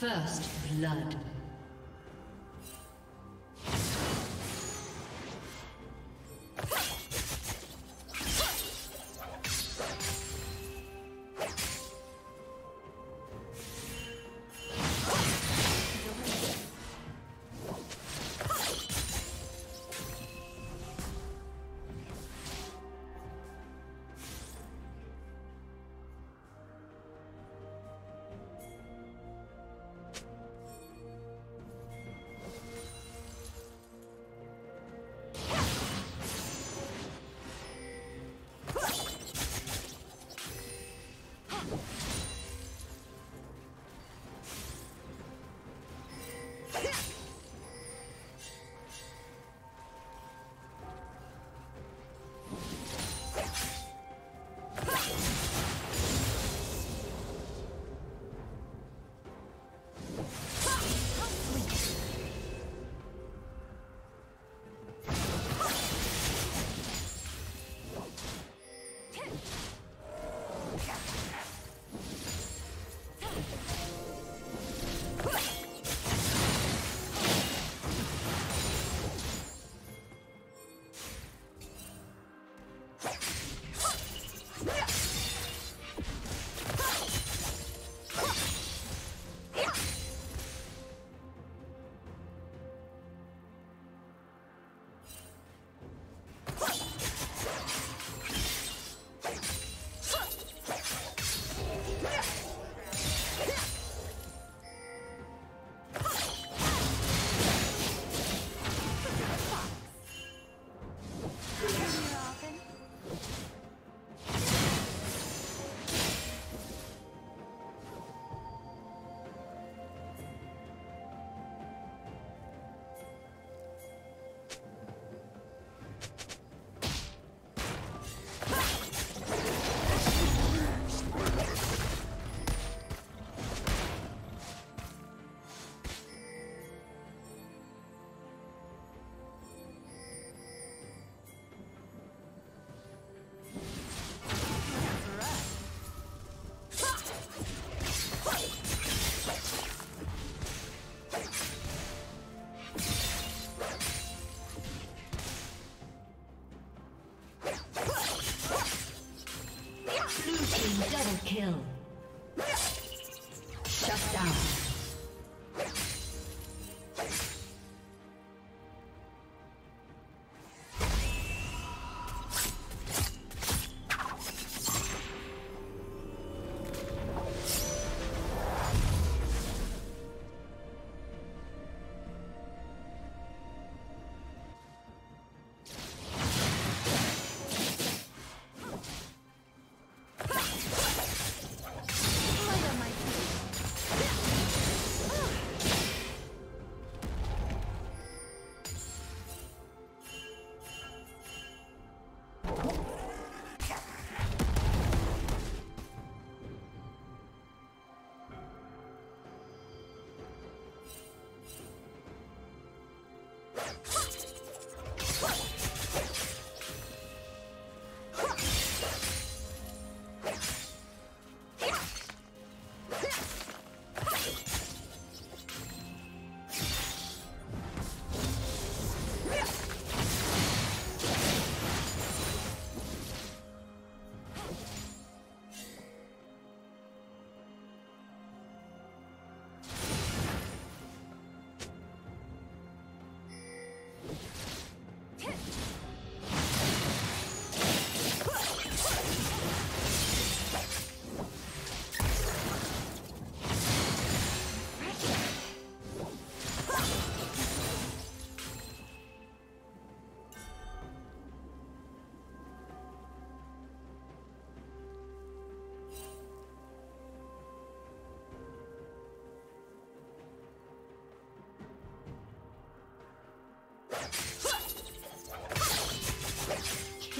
First blood.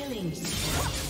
Killing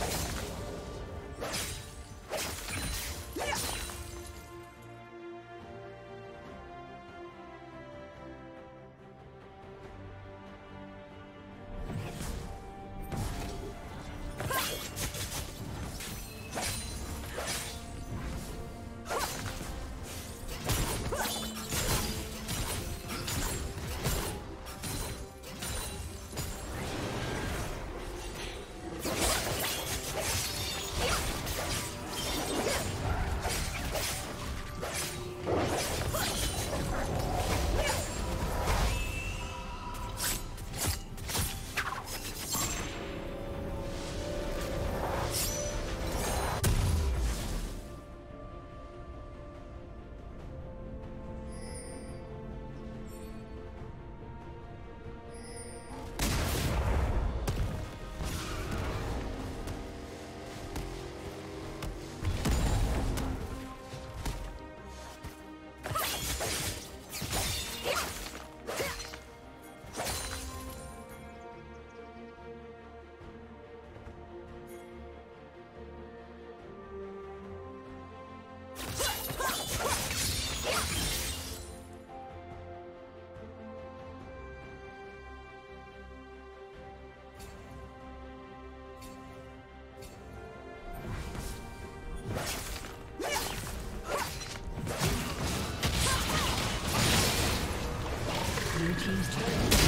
Team's turret